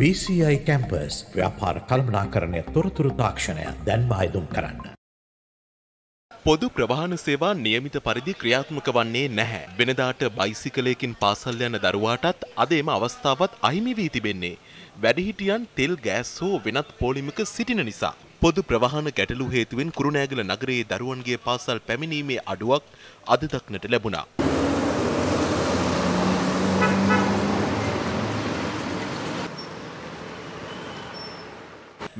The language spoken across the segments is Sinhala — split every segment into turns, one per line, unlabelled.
PCI කැම්පස් ව්‍යාපාර කළමනාකරණය තොරතුරු තාක්ෂණය දැන්ම අයදුම් කරන්න.
පොදු ප්‍රවාහන සේවා නියමිත පරිදි ක්‍රියාත්මක වන්නේ නැහැ. වෙනදාට බයිසිකලයකින් පාසල් යන දරුවාටත් අද එම අවස්ථාවත් අහිමි වී තිබෙන්නේ. වැඩිහිටියන් තෙල් ගෑස් හෝ වෙනත් පෝලිමක සිටින නිසා. පොදු ප්‍රවාහන ගැටලු හේතුවෙන් කුරුණෑගල නගරයේ දරුවන්ගේ පාසල් පැමිණීමේ අඩුවක් අද දක්නට ලැබුණා.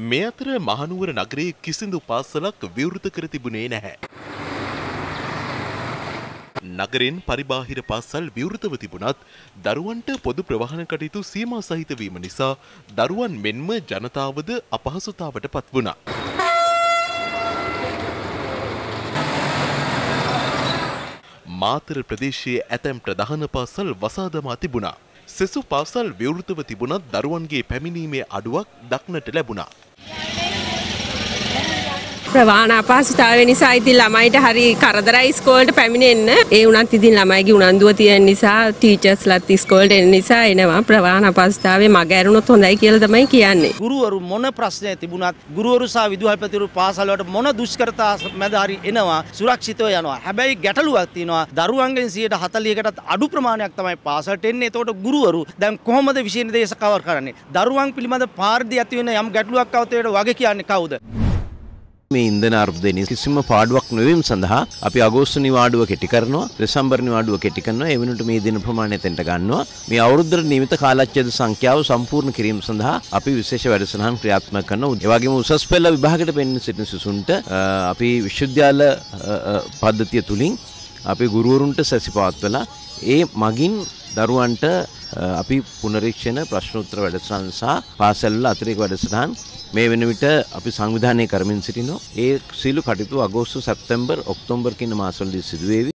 මේ අතර මහනුවර නගරයේ කිසිදු පාසලක් විවෘත කර තිබුණේ නැහැ. නගරෙන් පරිබාහිර පාසල් විවෘතව තිබුණත් දරුවන්ට පොදු ප්‍රවාහන කටයුතු සීමා සහිත වීම නිසා දරුවන් මෙන්ම ජනතාවද අපහසුතාවට පත් වුණා. මාතර ප්‍රදේශයේ ඇතැම් ප්‍රධාන පාසල් වසා දමා තිබුණා. සෙසු පාසල් විවෘතව තිබුණත් දරුවන්ගේ පැමිණීමේ අඩුවක් දක්නට ලැබුණා.
ප්‍රවාහන අපහසුතාවය නිසා ඉතින් ළමයිට හරි කරදරයි ඉස්කෝලට පැමිණෙන්න. ඒ වුණත් ඉතින් ළමයිගේ උනන්දුව තියෙන නිසා ටීචර්ස්ලත් ඉස්කෝලට එන නිසා එනවා. ප්‍රවාහන අපහසුතාවය මග ඇරුණොත් හොඳයි කියලා තමයි කියන්නේ.
ගුරුවරු මොන ප්‍රශ්නය තිබුණත් ගුරුවරු සහ විදුහල්පතිවරු පාසල් වලට මොන දුෂ්කරතා මැද හරි එනවා සුරක්ෂිතව යනවා. හැබැයි ගැටලුවක් තියෙනවා. දරුවන්ගෙන් 140කටත් අඩු ප්‍රමාණයක් තමයි පාසලට එන්නේ. එතකොට ගුරුවරු දැන් කොහොමද විශේෂ දේශ කවර් කරන්නේ? දරුවන් පිළිබඳ පාරදී ඇති වෙන යම් ගැටලුවක් අවතේට වගේ කියන්නේ කවුද?
මේ ඉන්ධන අර්බුදය කිසිම පාඩුවක් නොවීම සඳහා අපි අගෝස්තු නිවාඩුව කෙටි කරනවා දෙසැම්බර් නිවාඩුව කෙටි කරනවා. ඒ වෙනුවට මේ දින ප්‍රමාණය තෙන්ට ගන්නවා. මේ අවුරුද්දට නියමිත කාලච්ඡේද සංඛ්‍යාව සම්පූර්ණ කිරීම සඳහා අපි විශේෂ වැඩසටහන් ක්‍රියාත්මක කරනවා ඒ වගේම උසස් පෙළ විභාගයට පෙන්වන සිටින සිසුන්ට අපි විශ්වවිද්‍යාල පද්ධතිය තුලින් අපි ගුරුවරුන්ට සැසිපවත්වලා ඒ මගින් දරුවන්ට අපි පුනරීක්ෂණ ප්‍රශ්නෝත්තර වැඩසටහන් සහ පාසල්වල අතිරේක වැඩසටහන් මේ වෙන විට අපි සංවිධානය කරමින් සිටිනවා. ඒ සීලු කටයුතු අගෝස්තු සැප්තැම්බර් ඔක්තෝබර් කියන මාසවලදී සිදුවේවි.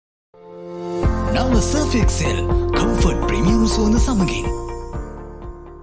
නව සර්ෆෙක්සෙල් කම්ෆර්ට් ප්‍රීමියම් සෝන සමගින්